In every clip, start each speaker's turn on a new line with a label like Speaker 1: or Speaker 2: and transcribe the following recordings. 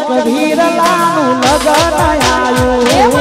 Speaker 1: કબીર લાનું લગન આવ્યું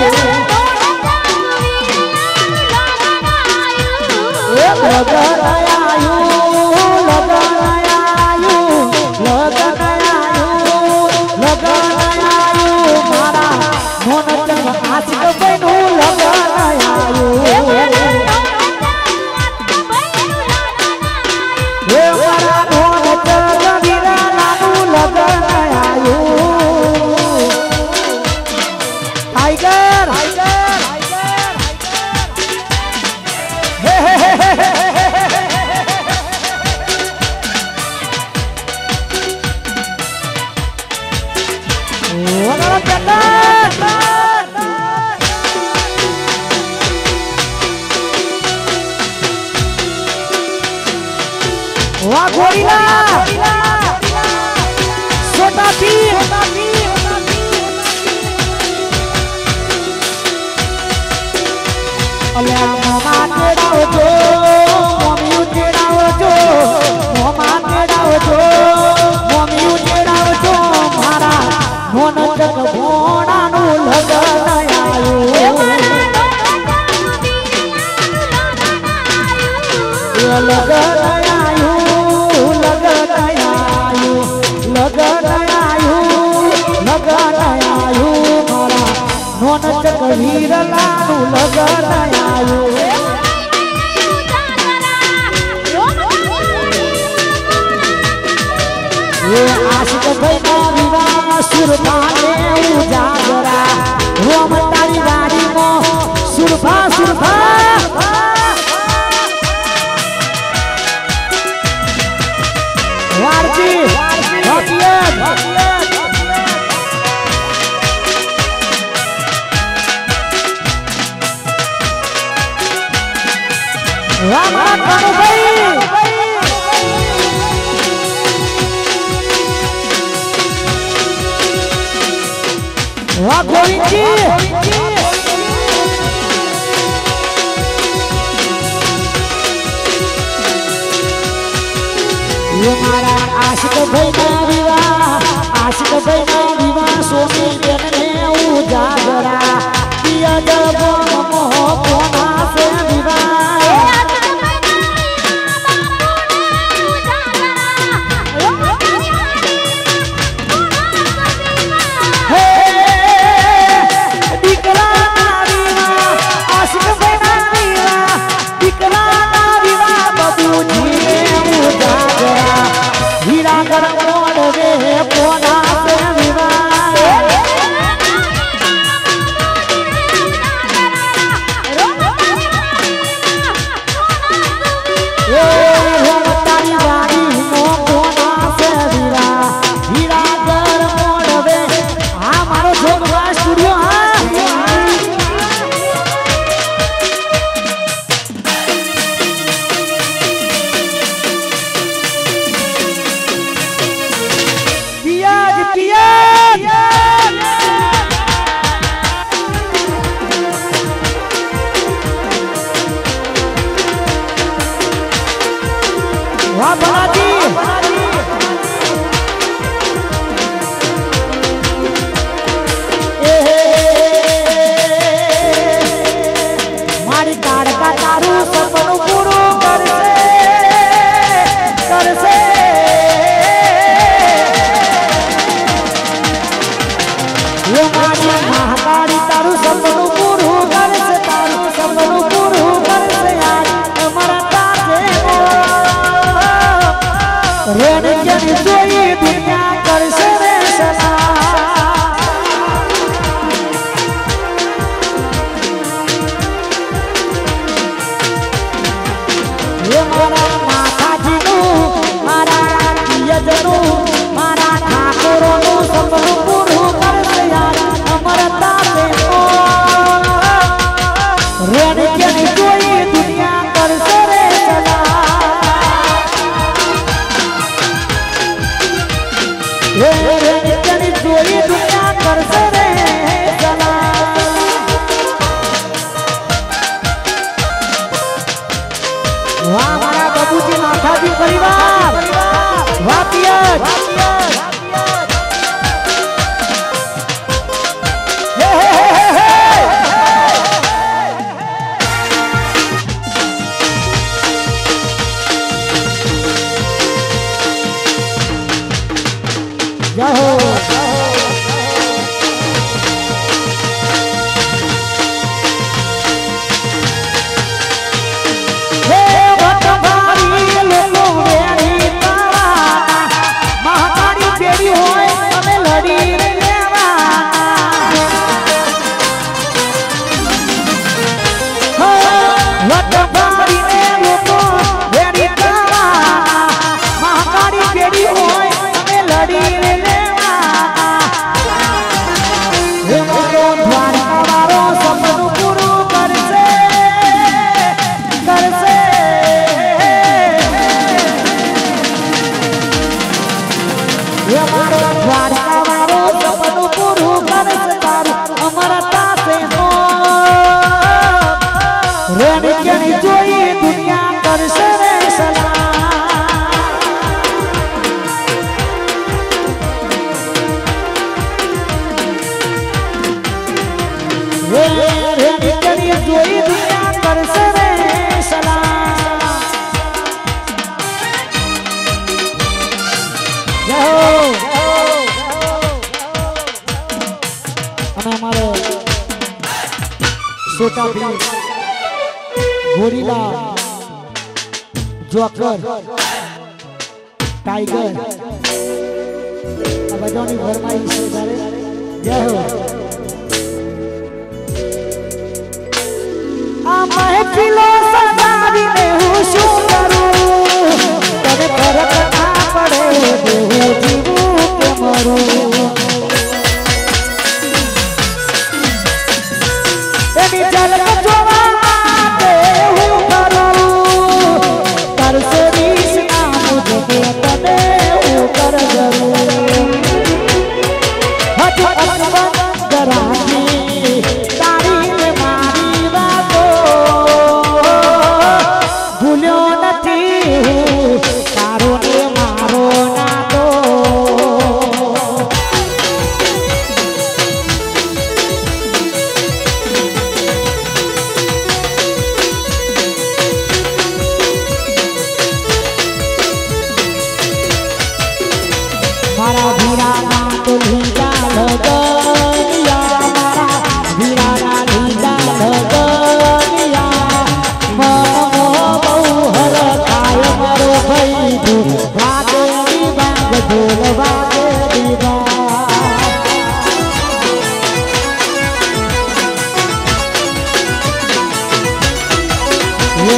Speaker 1: મારી તારું સપનું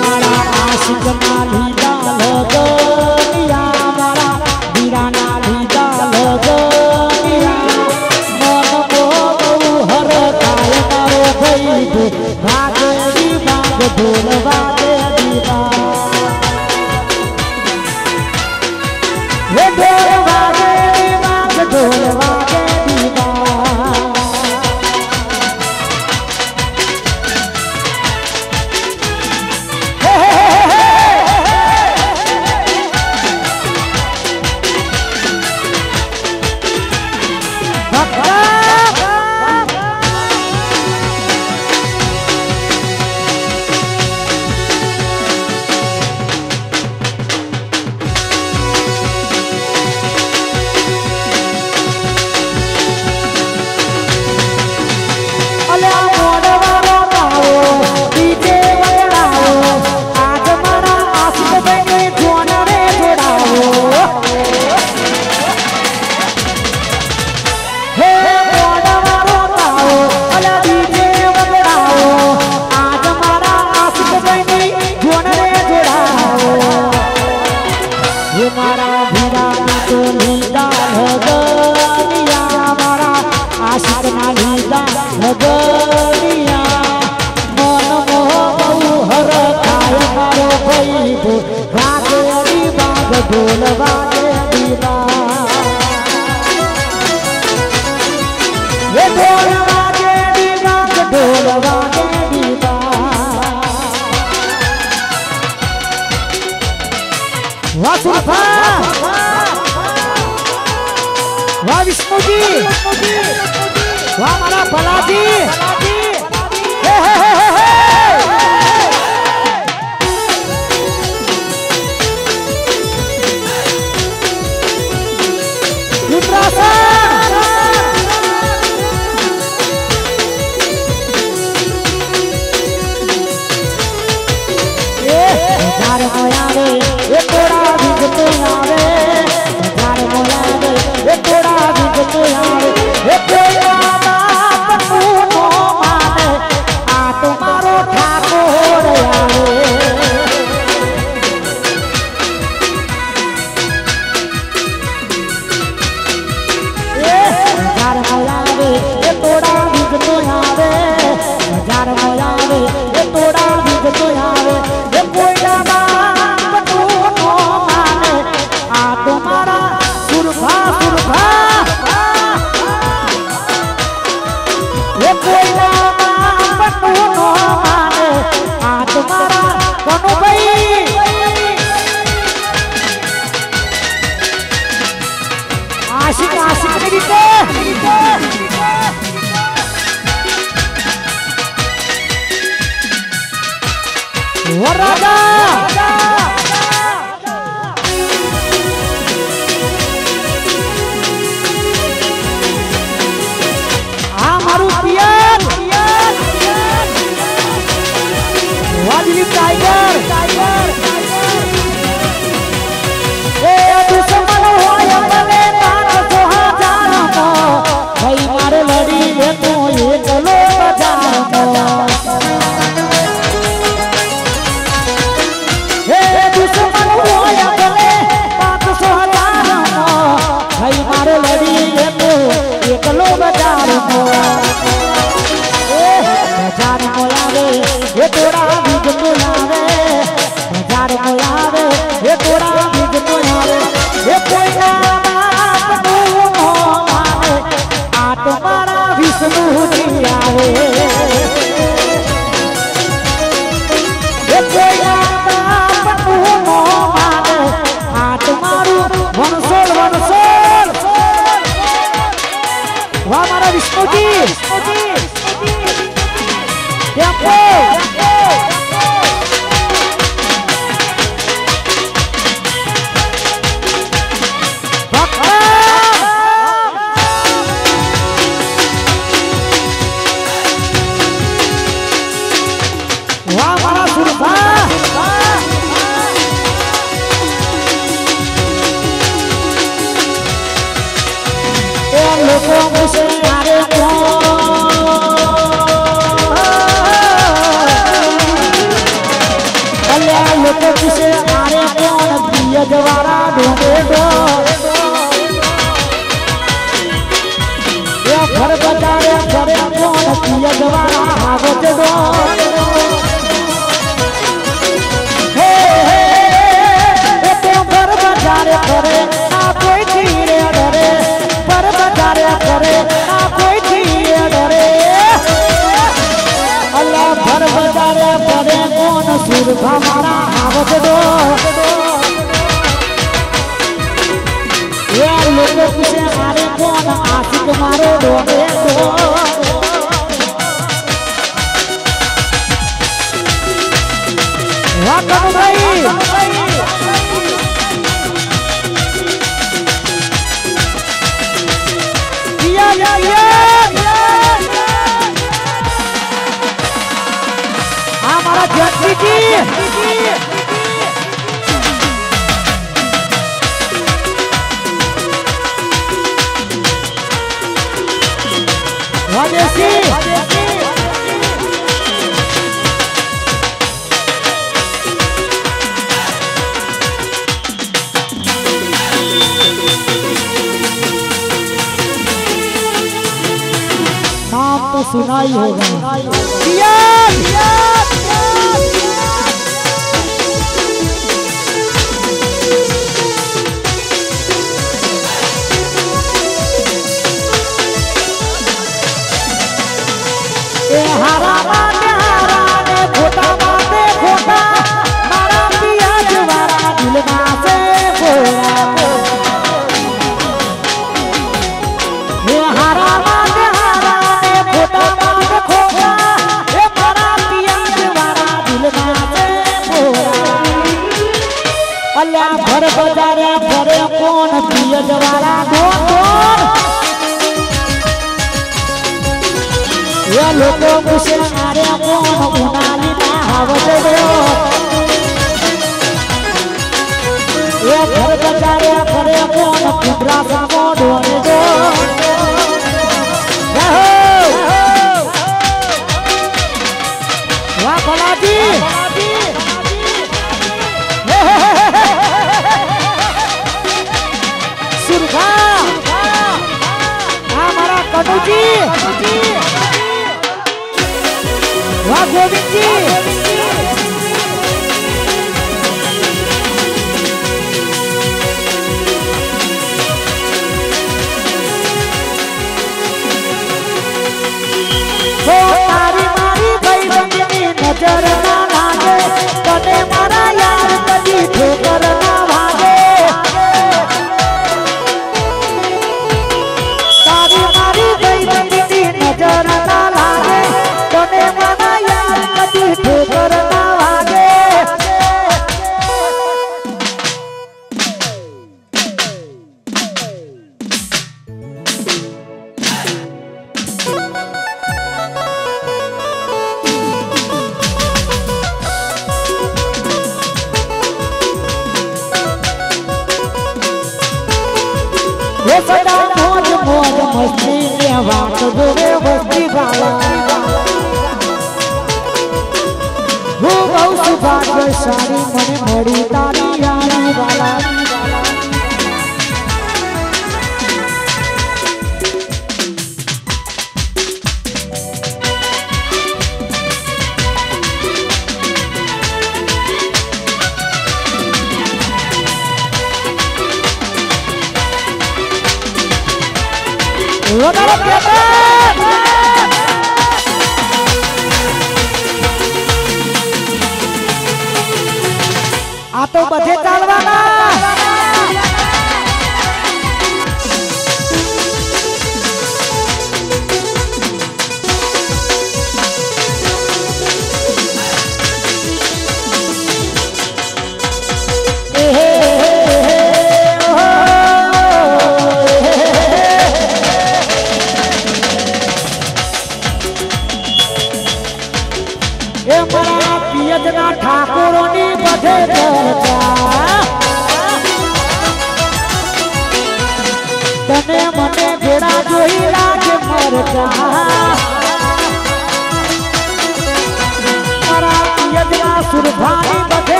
Speaker 1: મારા આશિક ના લીધા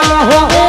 Speaker 1: 乐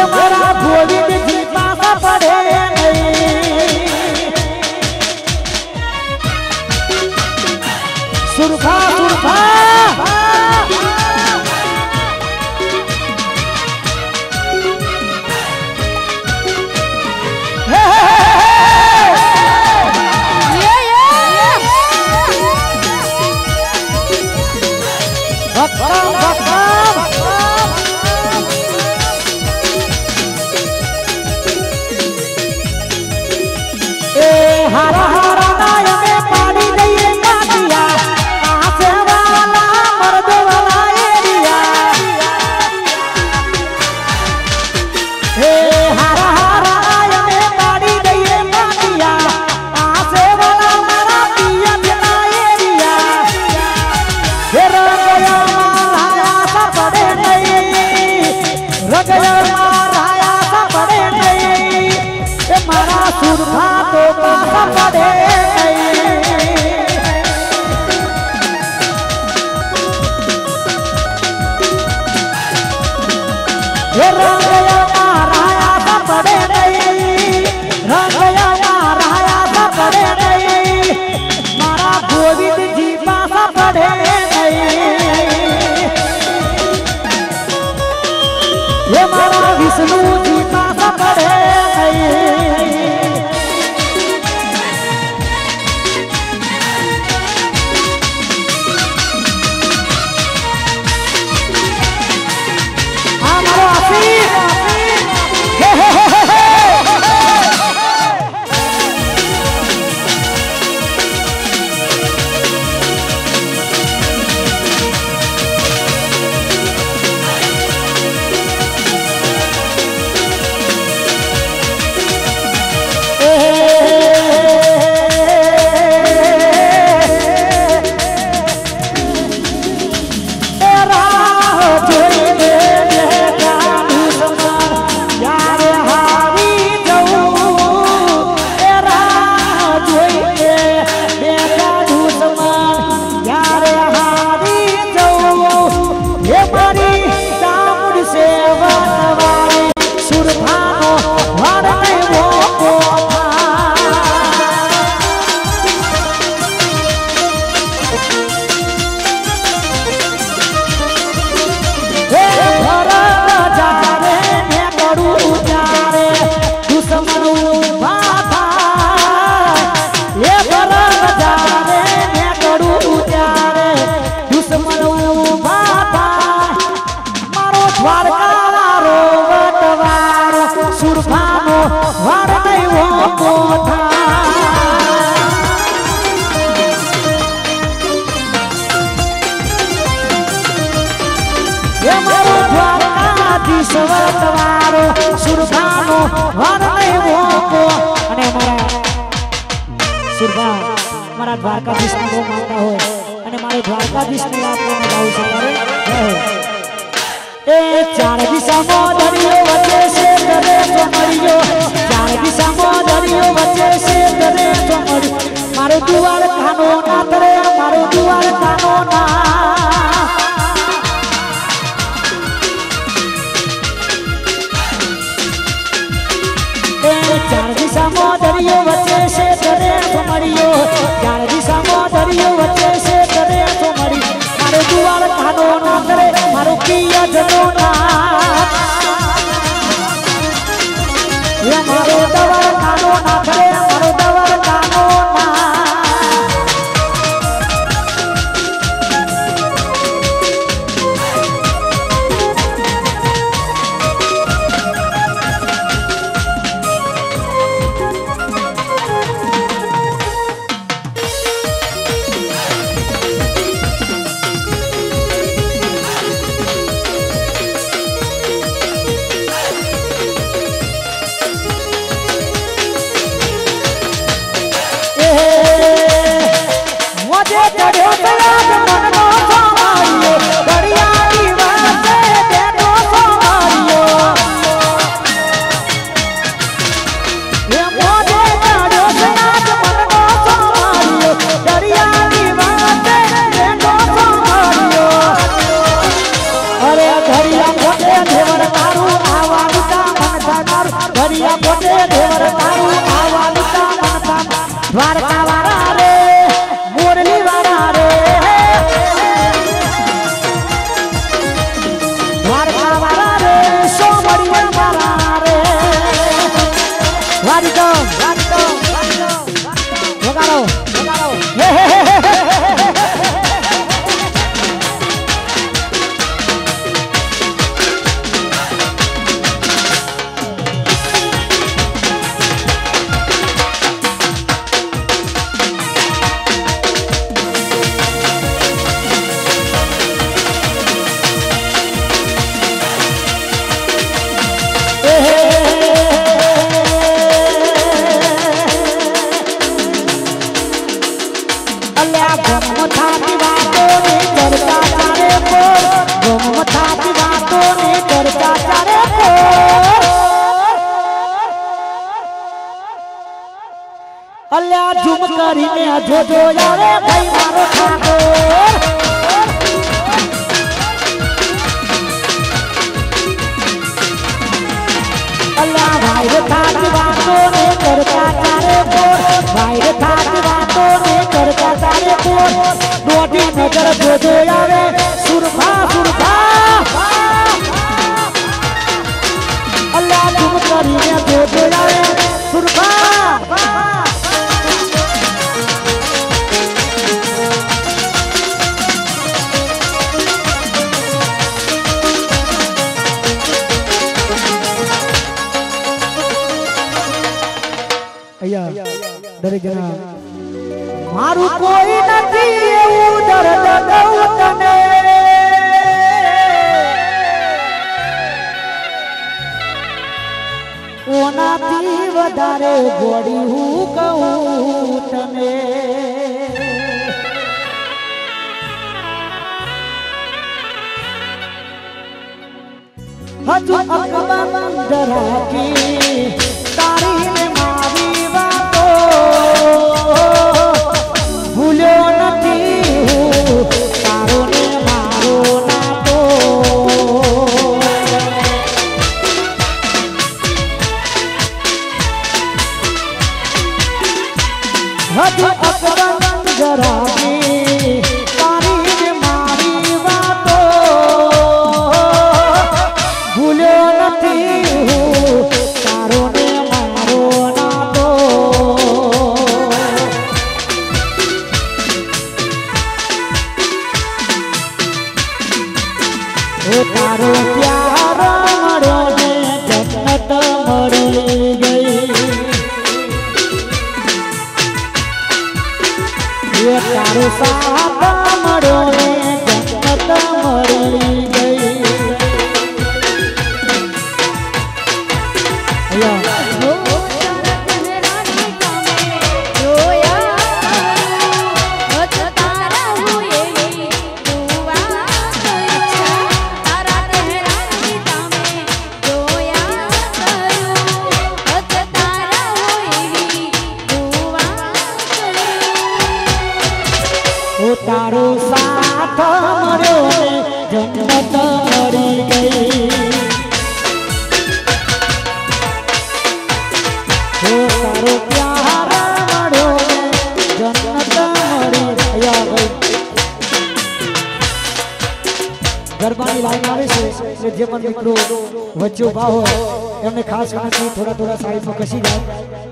Speaker 1: Demora દ્વારકાધીશની આપણે ગાવું સવારે એ ચાર દિશામાં દરિયો વચ્ચે છે દરે તો મળ્યો ચાર દિશામાં દરિયો વચ્ચે છે દરે તો મળ્યો મારો દુવાર ખાનો ના તરે મારો દુવાર ખાનો ના ચાર દિશામાં દરિયો વચ્ચે છે દરે તો મળ્યો ચાર ઓ તારો પ્યારો મળ્યો ને જન્નત મળી ગઈ એ बच्चों बाहो हो एमने खास खास थोड़ा थोड़ा साइड में कसी जाए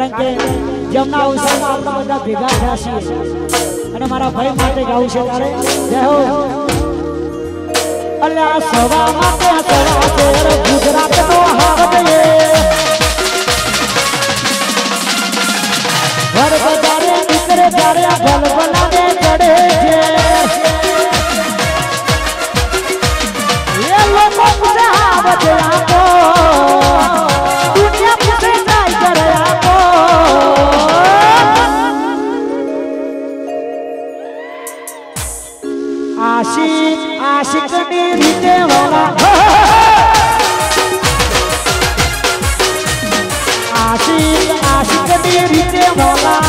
Speaker 1: કારણ કે જમના ઉત્સવમાં આપણે બધા ભેગા થયા છીએ અને મારા ભાઈ માટે ગાવું છે તારે જય હો અલ્યા સવા માટે સવા તેર ગુજરાત નો હાવત એ વર બજારે નીકળે ત્યારે ભલ ભલાને ચડે છે એ લોકો ગુજરાત આપો આશિક આશિક ને રીતે વાળા આશિક આશિક ને રીતે વાળા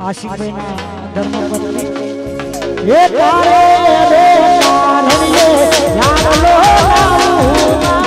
Speaker 1: આશિકભાઈના ધર્મપત્ની એ તારે રે તારણીએ જાલો લાવું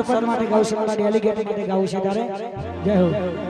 Speaker 1: સરપંચ માટે ગાઉ છે મારી એલિગેટર માટે ગાઉ છે તારે જય હો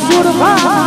Speaker 1: survive.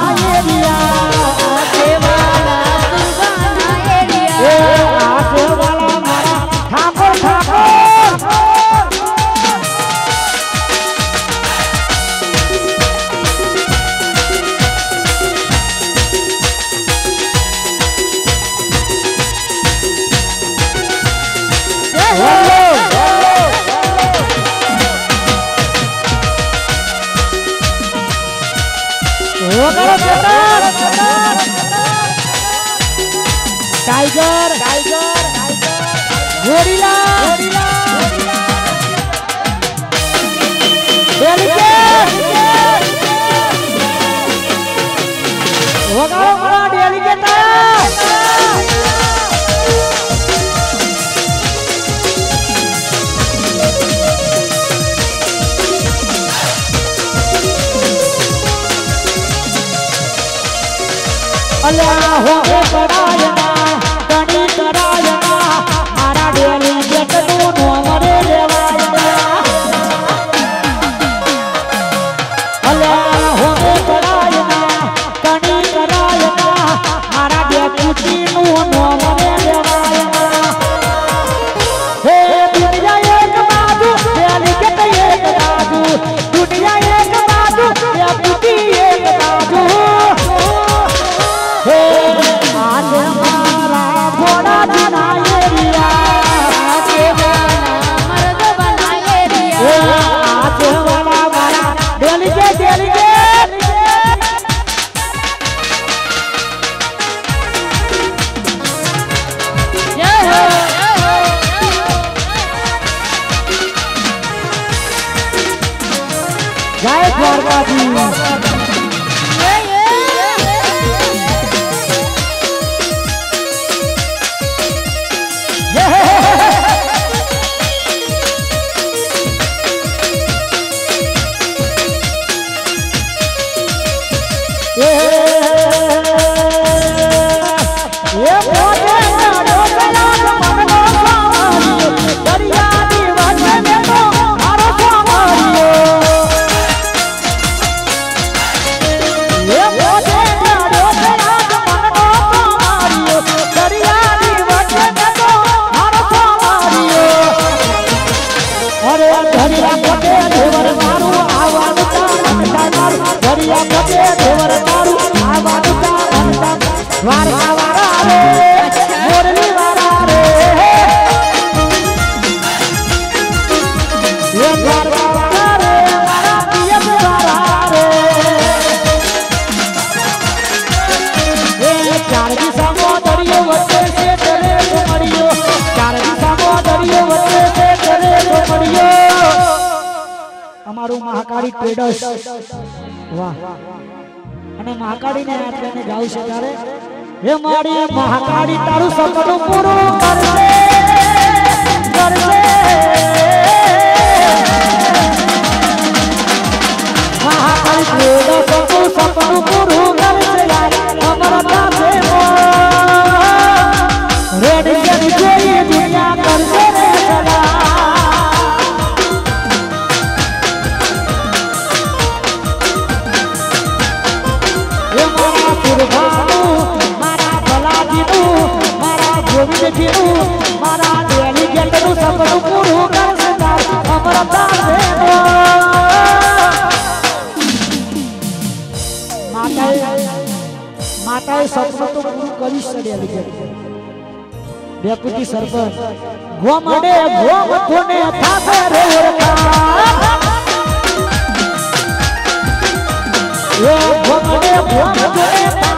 Speaker 1: માણસો તો પૂરું કરી શકે ડેપ્યુટી સરપંચ. ગો માડે ગો મથોને અથાથે રે ઓરકા એ ગો માડે ગો મથોને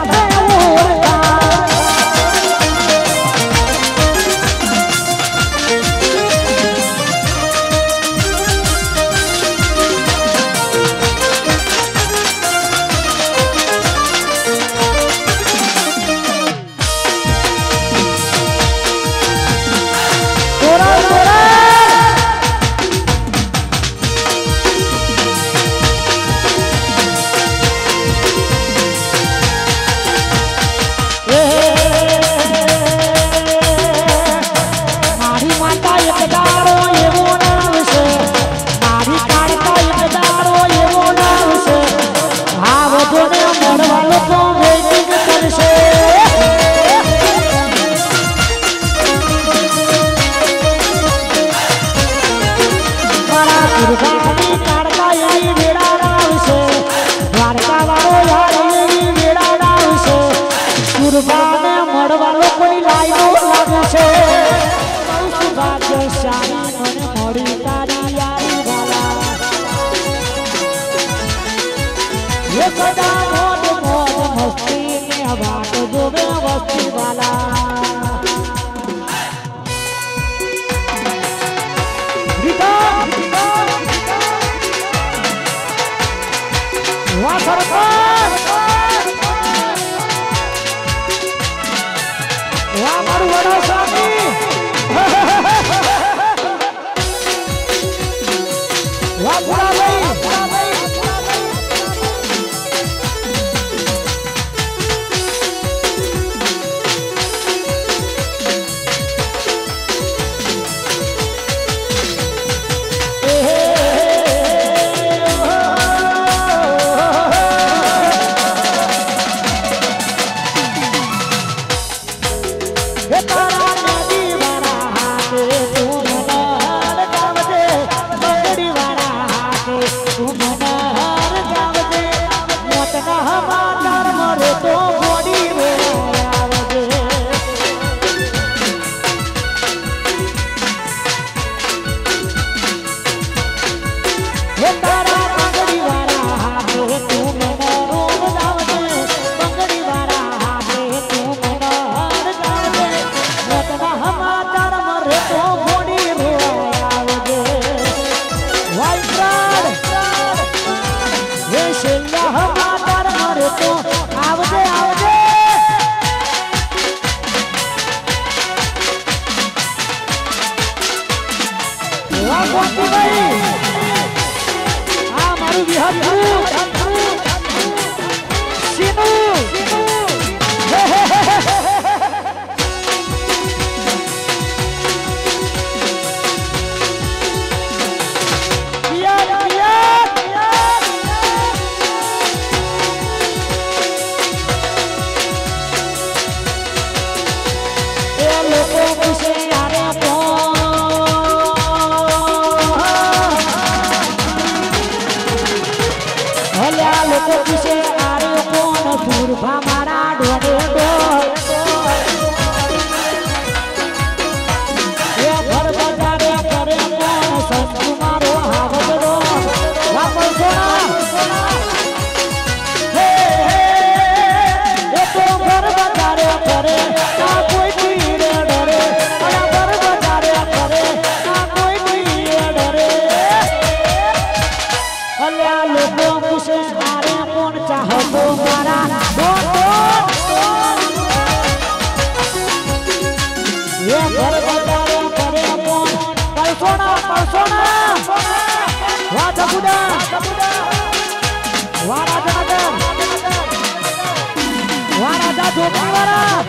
Speaker 1: ધોપીવાળા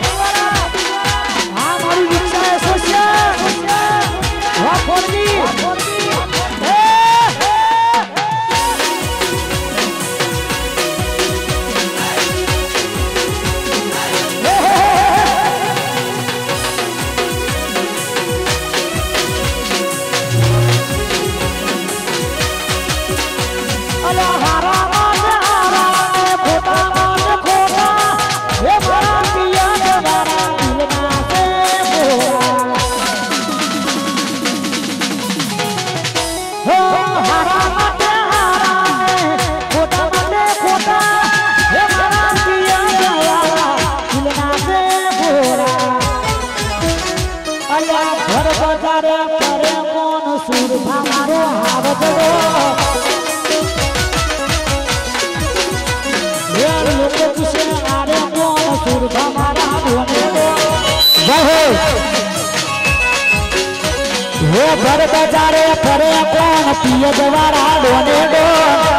Speaker 1: પિયજવાળા ડોને ડો.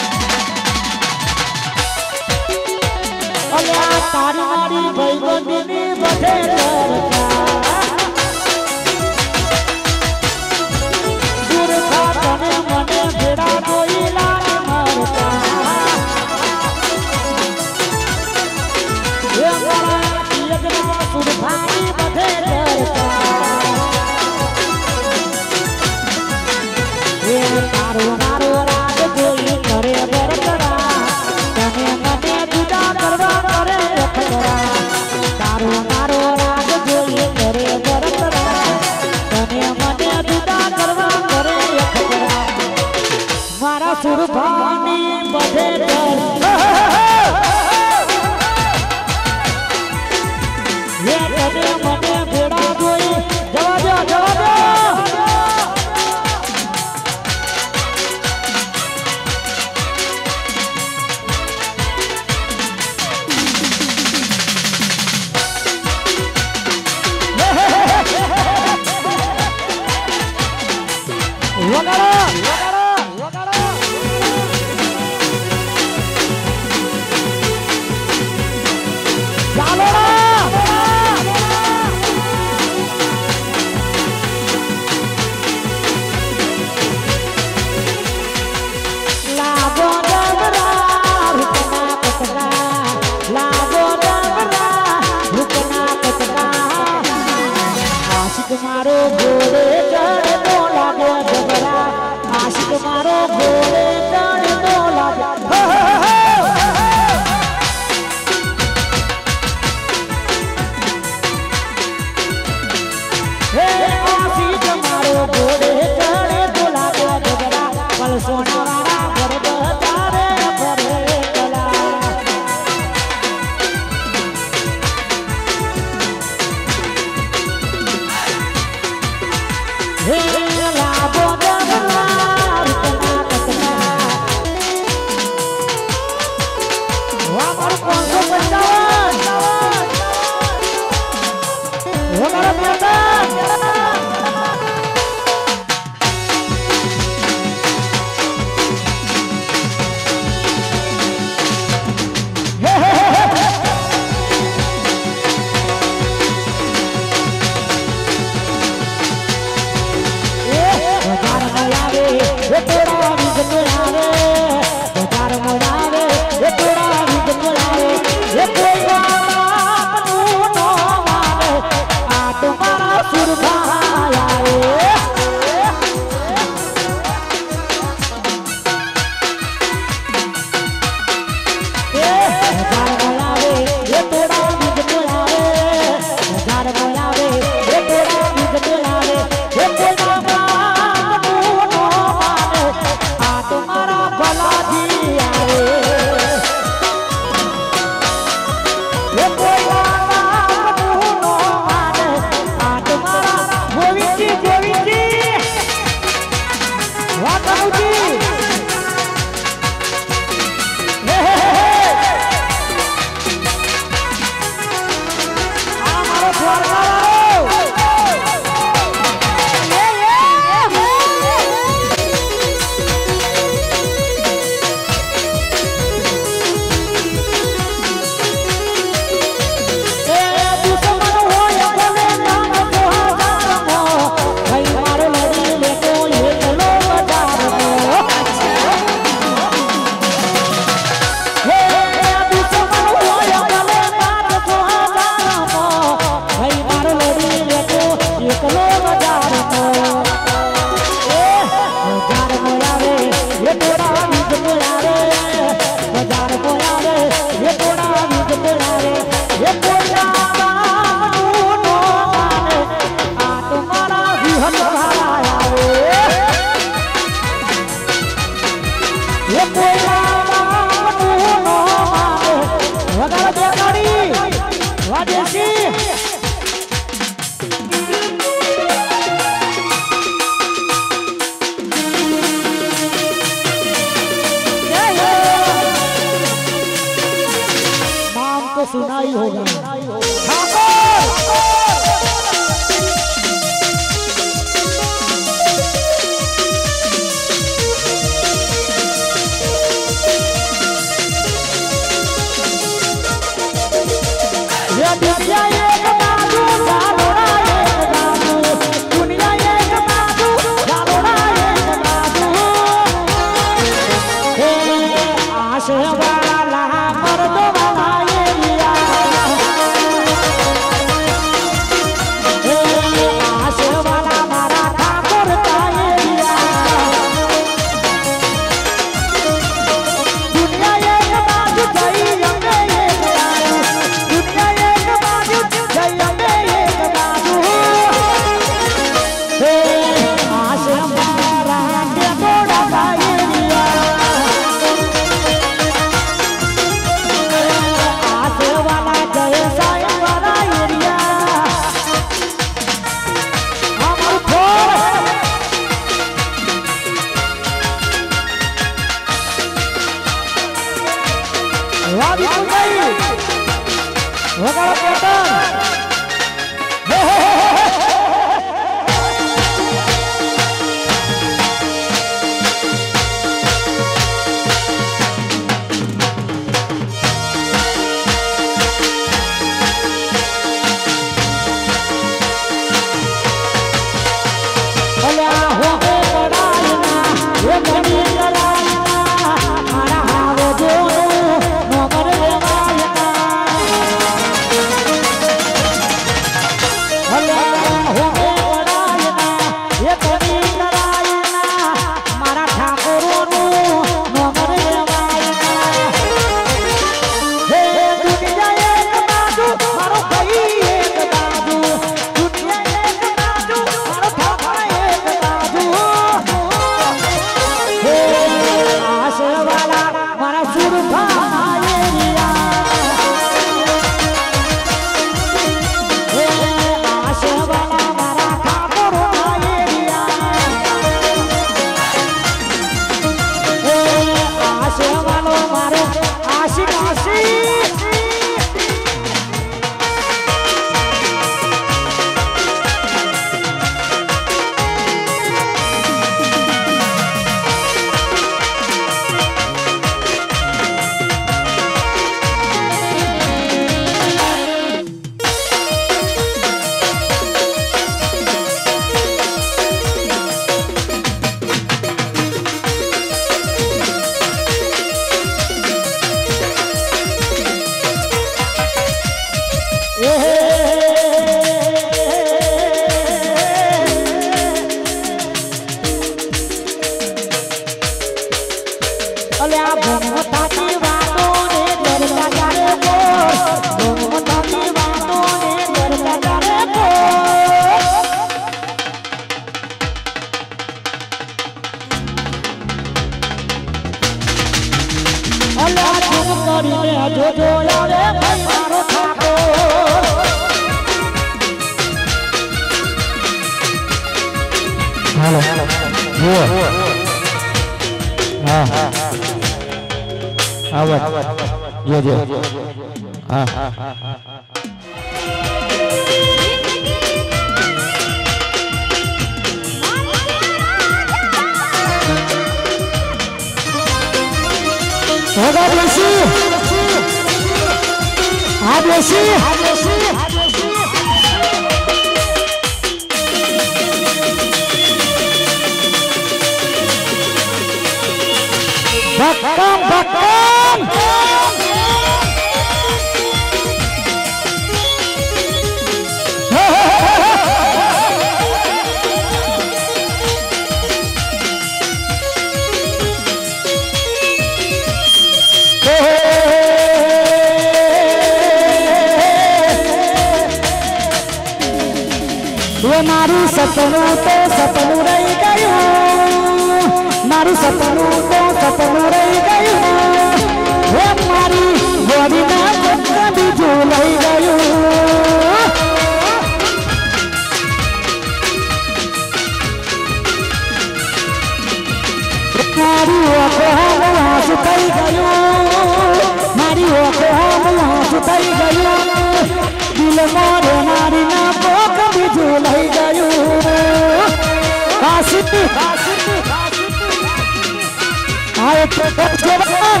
Speaker 1: Ayo Prokop Jabatan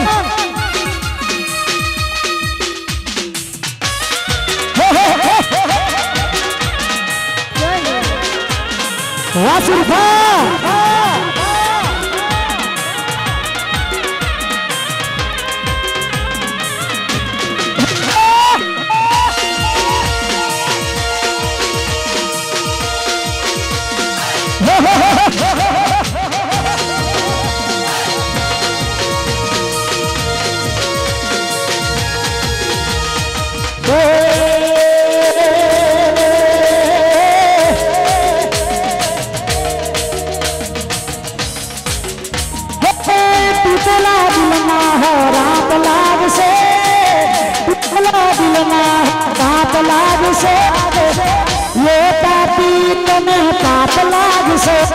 Speaker 1: Wasurfa so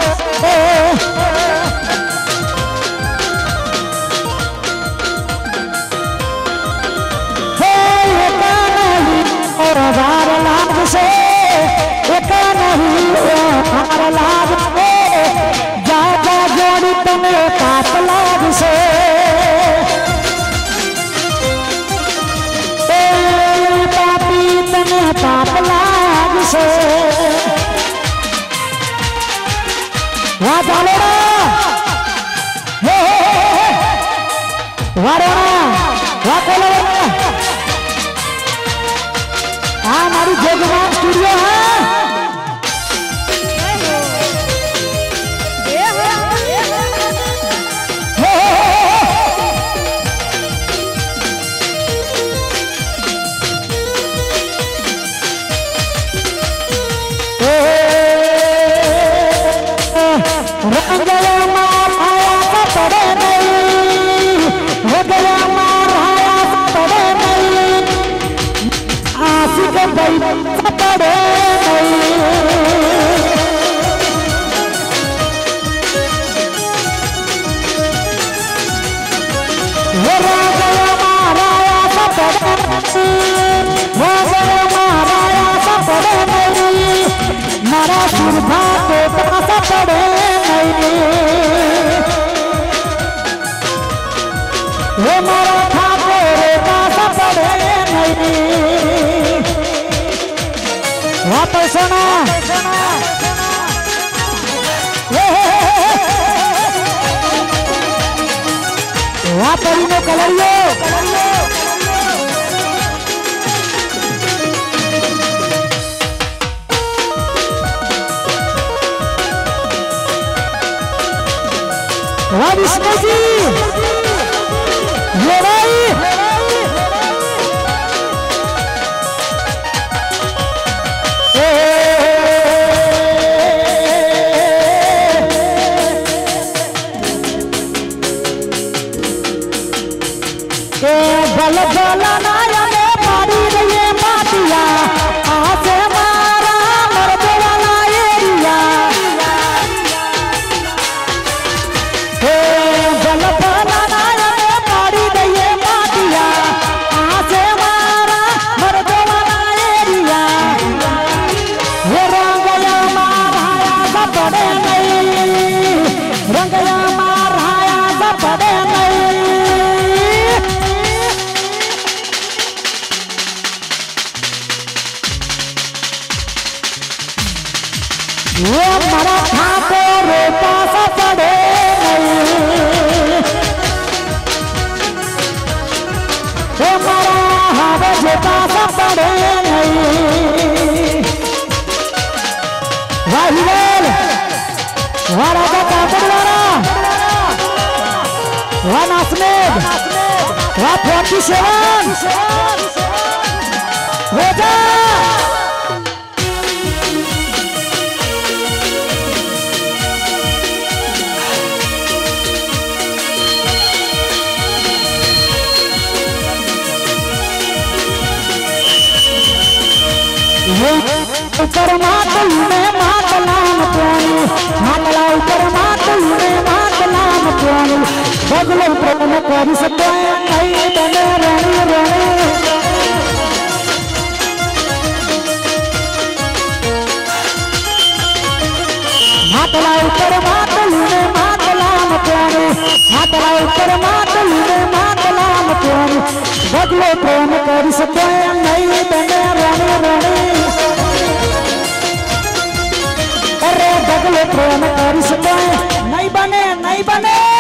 Speaker 1: સોના વાપરીનો કલરિયો વાહ વિષ્ણુજી मराठा को रोपा सा पड़े नहीं मराठा जोता सा पड़े नहीं वाही बोल वाराजा कापड़ वाला वन असमेद वन फोर्टी सेवन हो जा ऊपर मातल में मातलाम प्यारी। मातला ऊपर मातल में मातलाम प्यारी। बगलो प्रेम कर सके नहीं बने रानी रानी मातला ऊपर मातल में मातलाम प्यारी। मातला ऊपर मातल प्रेम कर सके नहीं बने रानी रानी सगले प्रेम कर सके नहीं बने नहीं बने।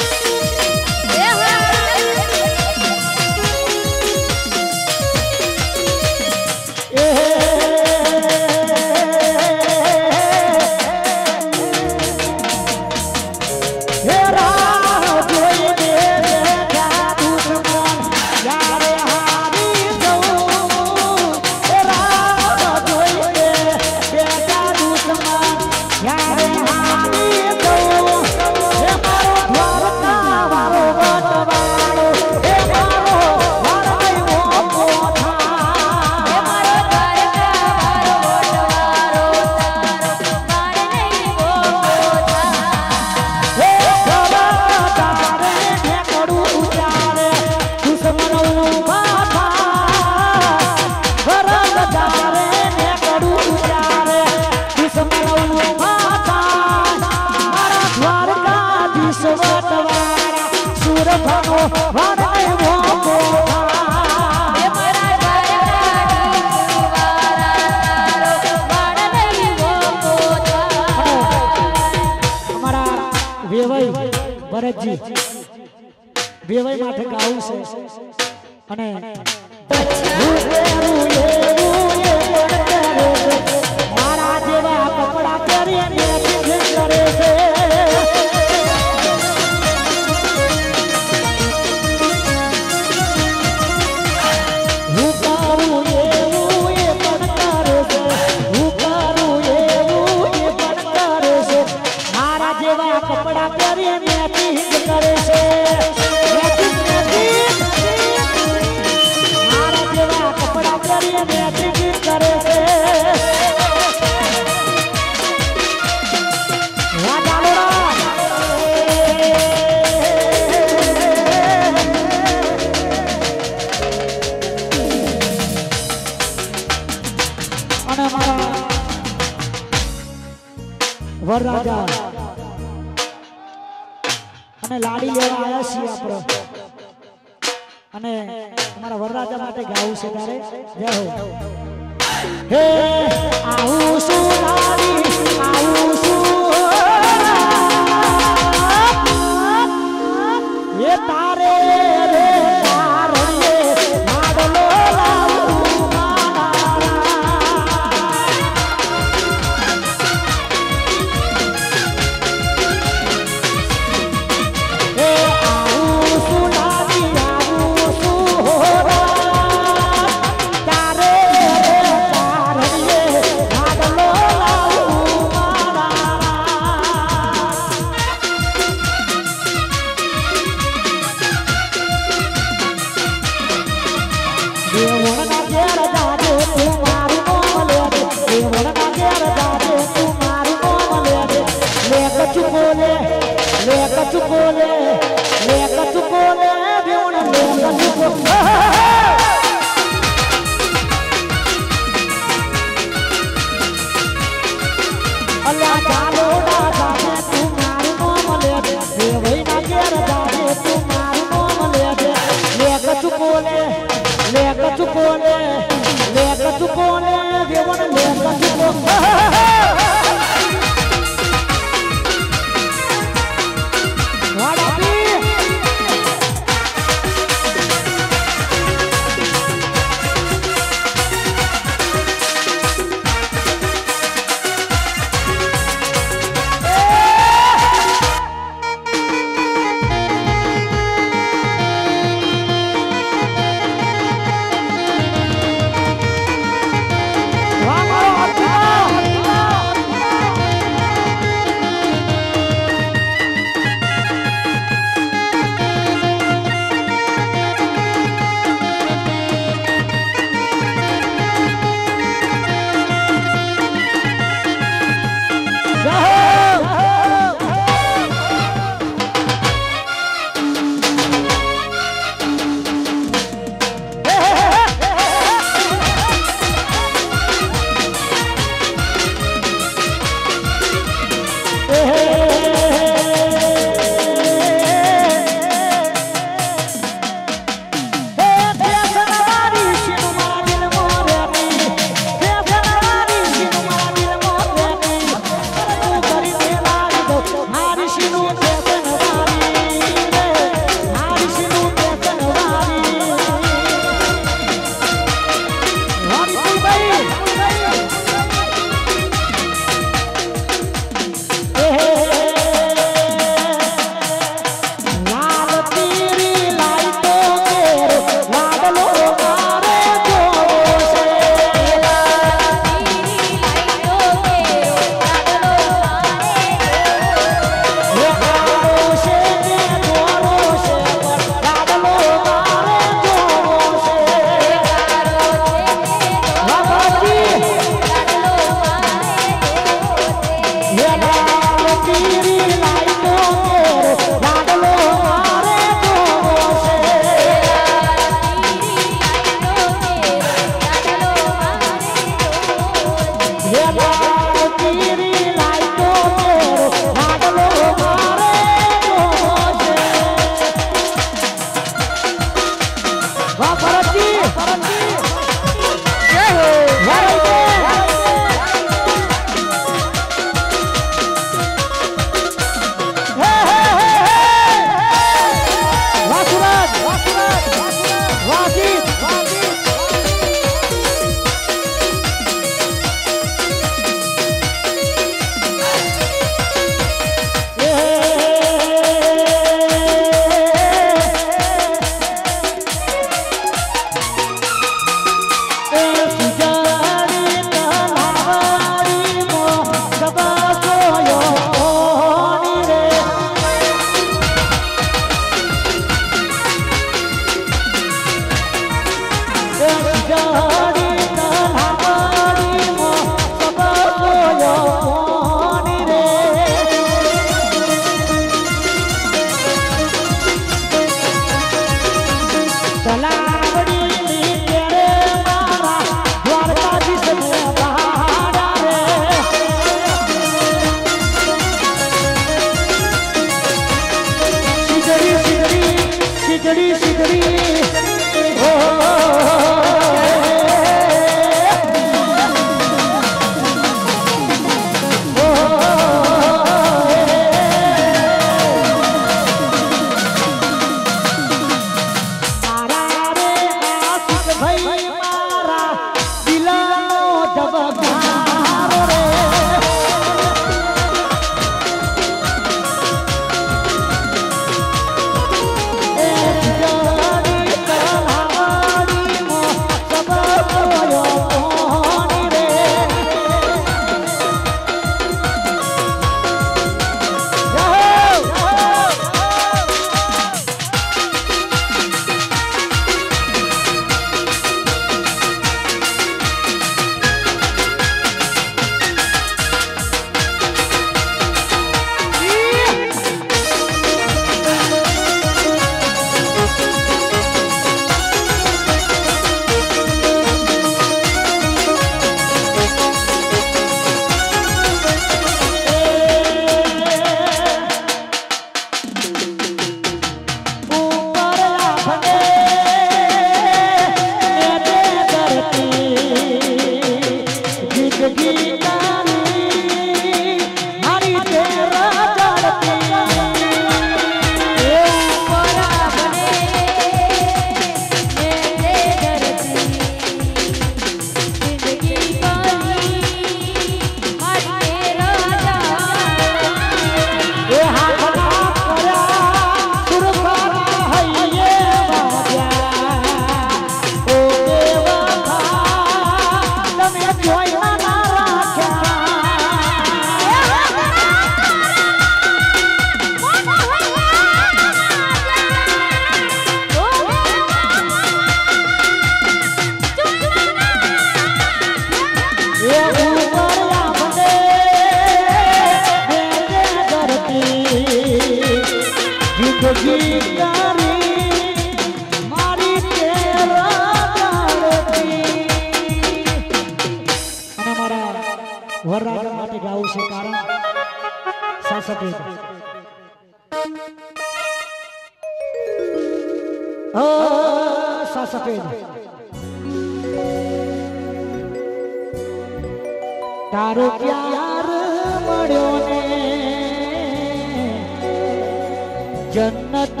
Speaker 1: જન્નત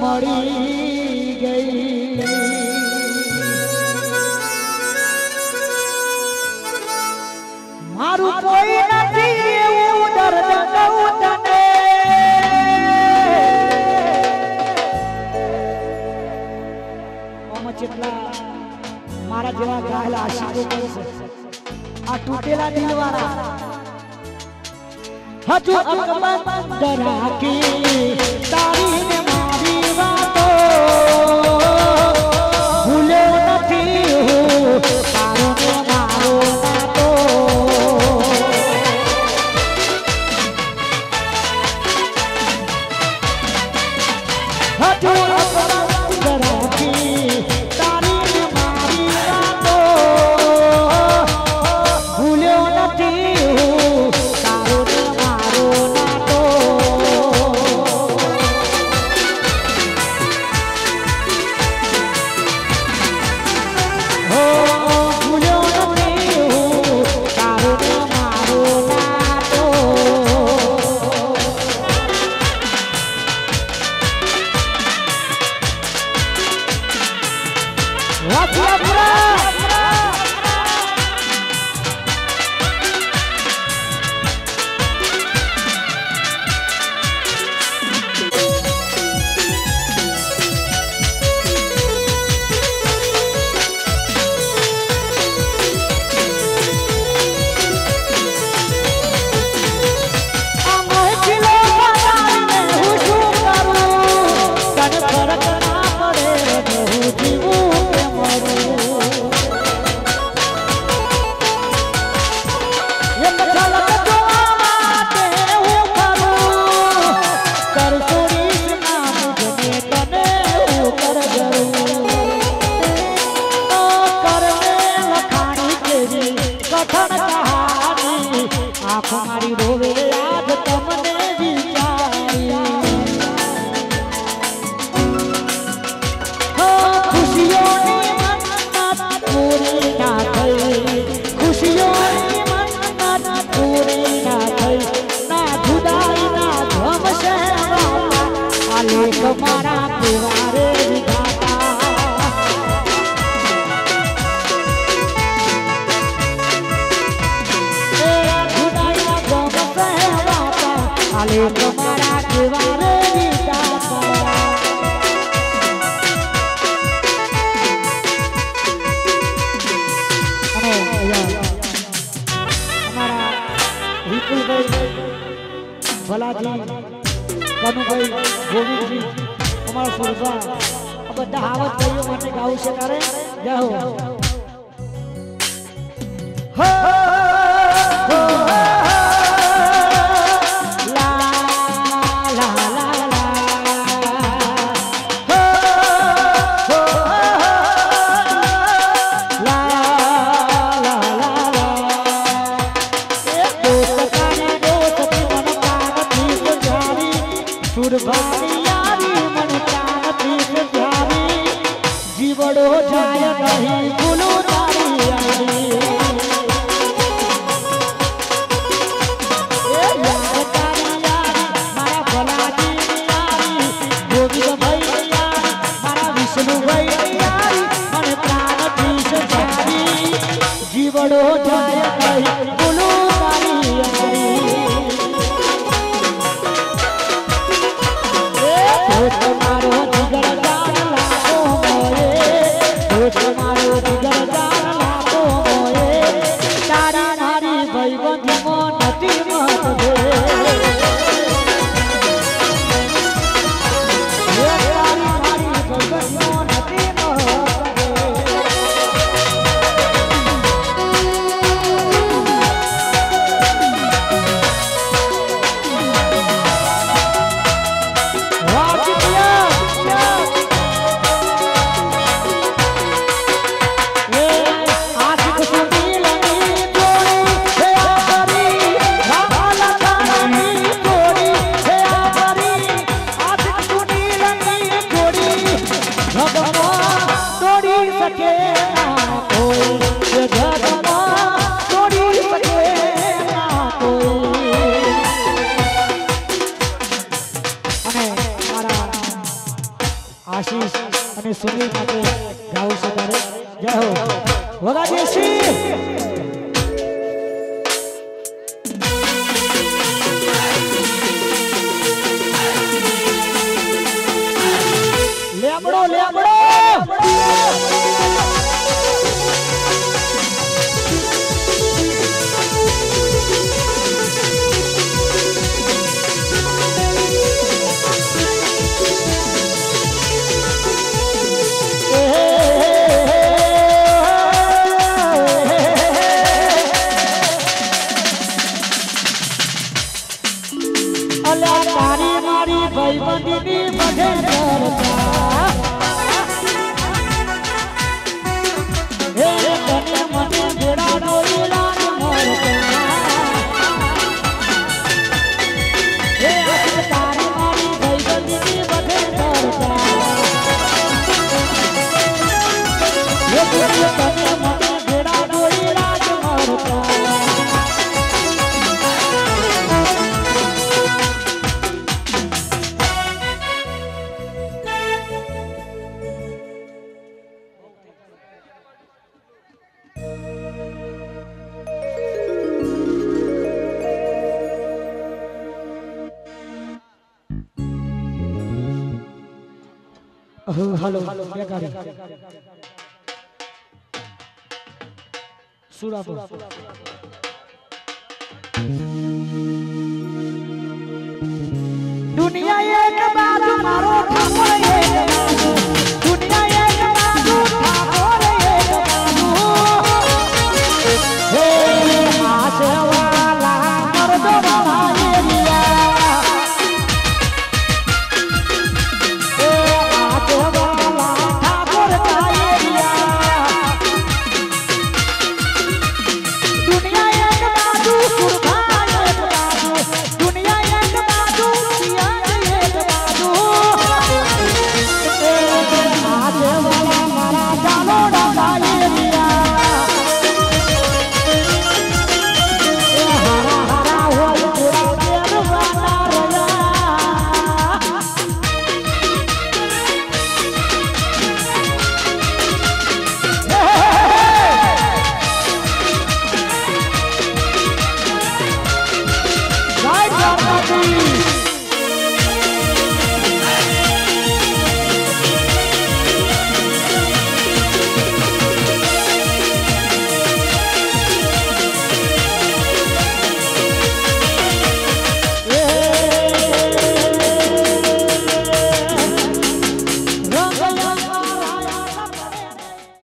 Speaker 1: મળી ગઈ. મારું કોઈ નથી એવું દર્દ કહું તને જેટલા મારા જેવા ગાયેલા આશિકો આ તૂટેલા દિલવાળા हजू अकबर डरा के तारी